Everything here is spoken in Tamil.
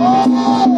Oh!